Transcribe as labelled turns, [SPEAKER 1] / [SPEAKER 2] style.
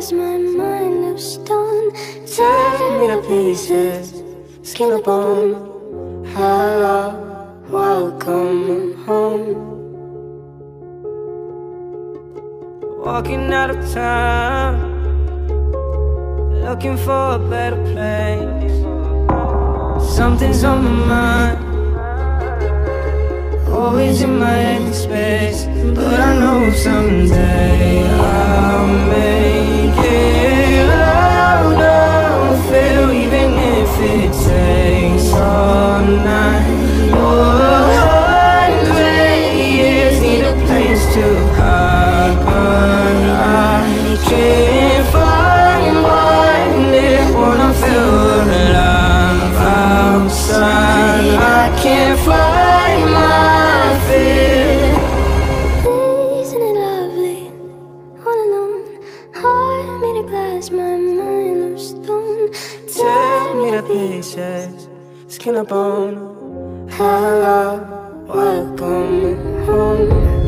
[SPEAKER 1] made my mind of stone.
[SPEAKER 2] Tear me to pieces, skin and bone. Hello, welcome home. Walking out of town, looking for a better place. Something's on my mind, always in my head space. But I know someday it takes all night a hundred years. Need a place to hide, but I can't find one. I can't my?
[SPEAKER 1] All alone, made glass, my mind of stone.
[SPEAKER 2] Me to pieces, skin and bone. Hello, welcome home.